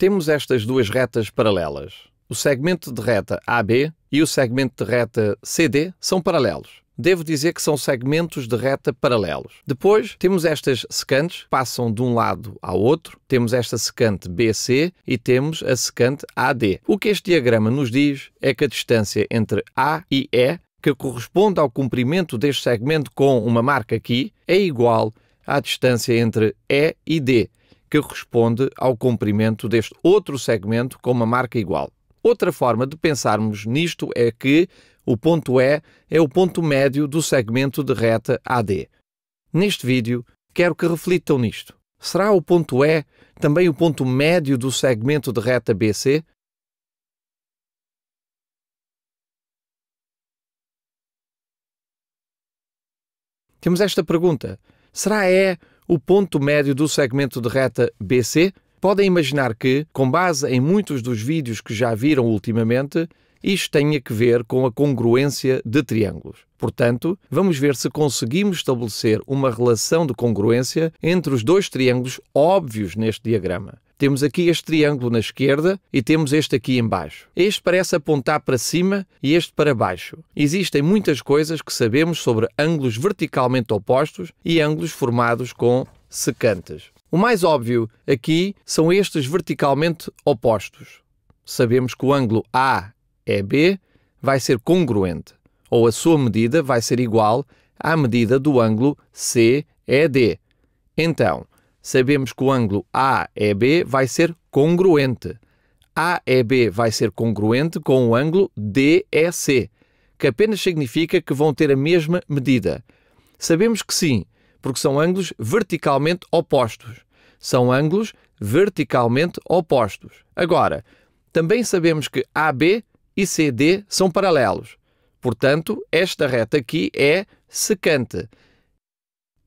Temos estas duas retas paralelas. O segmento de reta AB e o segmento de reta CD são paralelos. Devo dizer que são segmentos de reta paralelos. Depois temos estas secantes que passam de um lado ao outro. Temos esta secante BC e temos a secante AD. O que este diagrama nos diz é que a distância entre A e E, que corresponde ao comprimento deste segmento com uma marca aqui, é igual à distância entre E e D, que corresponde ao comprimento deste outro segmento com uma marca igual. Outra forma de pensarmos nisto é que o ponto E é o ponto médio do segmento de reta AD. Neste vídeo, quero que reflitam nisto. Será o ponto E também o ponto médio do segmento de reta BC? Temos esta pergunta. Será E o ponto médio do segmento de reta BC? Podem imaginar que, com base em muitos dos vídeos que já viram ultimamente, isto tenha que ver com a congruência de triângulos. Portanto, vamos ver se conseguimos estabelecer uma relação de congruência entre os dois triângulos óbvios neste diagrama. Temos aqui este triângulo na esquerda e temos este aqui embaixo. Este parece apontar para cima e este para baixo. Existem muitas coisas que sabemos sobre ângulos verticalmente opostos e ângulos formados com secantes. O mais óbvio aqui são estes verticalmente opostos. Sabemos que o ângulo AEB vai ser congruente, ou a sua medida vai ser igual à medida do ângulo CED. Então, sabemos que o ângulo AEB vai ser congruente. AEB vai ser congruente com o ângulo DEC, que apenas significa que vão ter a mesma medida. Sabemos que sim, porque são ângulos verticalmente opostos. São ângulos verticalmente opostos. Agora, também sabemos que AB e CD são paralelos. Portanto, esta reta aqui é secante.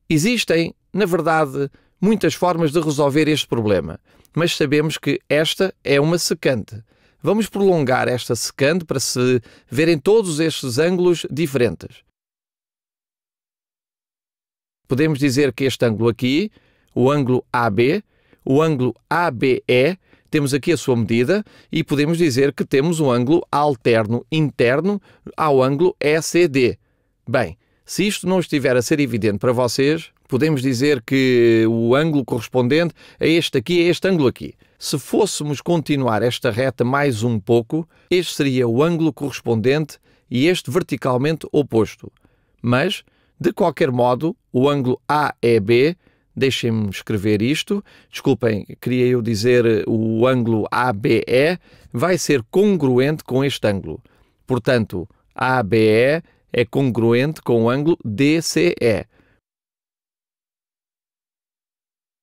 Existem, na verdade, muitas formas de resolver este problema, mas sabemos que esta é uma secante. Vamos prolongar esta secante para se verem todos estes ângulos diferentes. Podemos dizer que este ângulo aqui, o ângulo AB, o ângulo ABE, temos aqui a sua medida e podemos dizer que temos um ângulo alterno interno ao ângulo ECD. Bem, se isto não estiver a ser evidente para vocês, podemos dizer que o ângulo correspondente a este aqui é este ângulo aqui. Se fôssemos continuar esta reta mais um pouco, este seria o ângulo correspondente e este verticalmente oposto. Mas de qualquer modo, o ângulo AEB, deixem-me escrever isto, desculpem, queria eu dizer o ângulo ABE, vai ser congruente com este ângulo. Portanto, ABE é congruente com o ângulo DCE.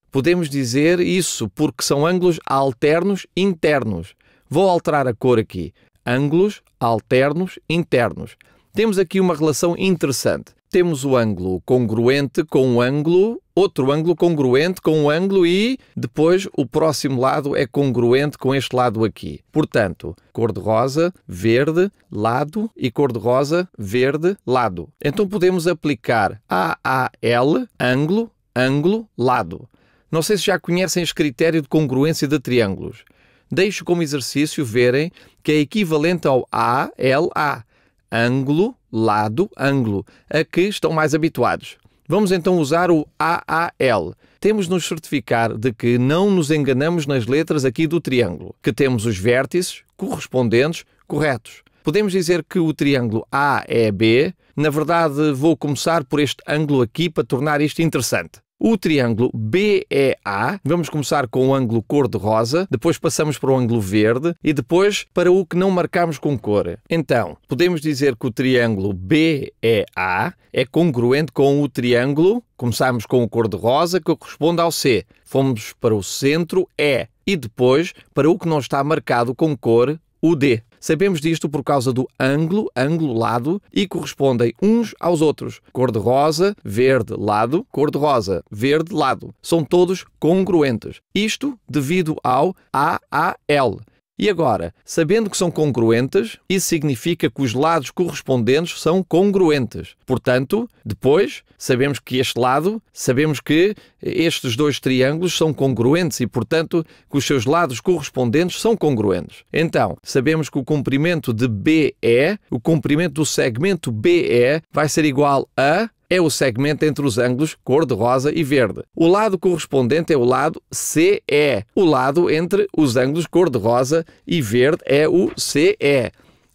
Podemos dizer isso porque são ângulos alternos internos. Vou alterar a cor aqui. Ângulos alternos internos. Temos aqui uma relação interessante temos o ângulo congruente com o ângulo, outro ângulo congruente com o ângulo e depois o próximo lado é congruente com este lado aqui. Portanto, cor-de-rosa, verde, lado e cor-de-rosa, verde, lado. Então podemos aplicar AAL, ângulo, ângulo, lado. Não sei se já conhecem este critério de congruência de triângulos. Deixo como exercício verem que é equivalente ao ALA, ângulo, lado, ângulo, a que estão mais habituados. Vamos então usar o AAL. Temos de nos certificar de que não nos enganamos nas letras aqui do triângulo, que temos os vértices correspondentes corretos. Podemos dizer que o triângulo AEB, na verdade, vou começar por este ângulo aqui para tornar isto interessante. O triângulo BEA, vamos começar com o ângulo cor-de-rosa, depois passamos para o ângulo verde e depois para o que não marcamos com cor. Então, podemos dizer que o triângulo BEA é congruente com o triângulo, começamos com o cor-de-rosa, que corresponde ao C. Fomos para o centro E e depois para o que não está marcado com cor, o D. Sabemos disto por causa do ângulo, ângulo, lado e correspondem uns aos outros. Cor-de-rosa, verde, lado, cor-de-rosa, verde, lado. São todos congruentes. Isto devido ao AAL. E agora, sabendo que são congruentes, isso significa que os lados correspondentes são congruentes. Portanto, depois, sabemos que este lado, sabemos que estes dois triângulos são congruentes e, portanto, que os seus lados correspondentes são congruentes. Então, sabemos que o comprimento de BE, o comprimento do segmento BE, vai ser igual a é o segmento entre os ângulos cor-de-rosa e verde. O lado correspondente é o lado CE. O lado entre os ângulos cor-de-rosa e verde é o CE.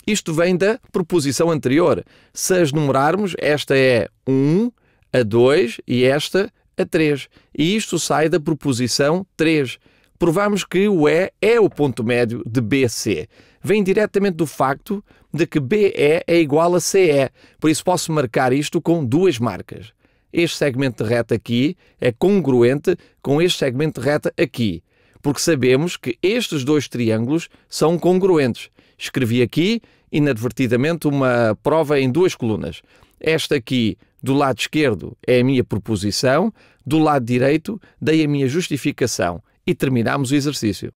Isto vem da proposição anterior. Se as numerarmos, esta é 1, a 2 e esta a 3. E isto sai da proposição 3 provamos que o E é o ponto médio de BC. Vem diretamente do facto de que BE é igual a CE, por isso posso marcar isto com duas marcas. Este segmento de reta aqui é congruente com este segmento de reta aqui, porque sabemos que estes dois triângulos são congruentes. Escrevi aqui, inadvertidamente, uma prova em duas colunas. Esta aqui, do lado esquerdo, é a minha proposição, do lado direito, dei a minha justificação e terminamos o exercício.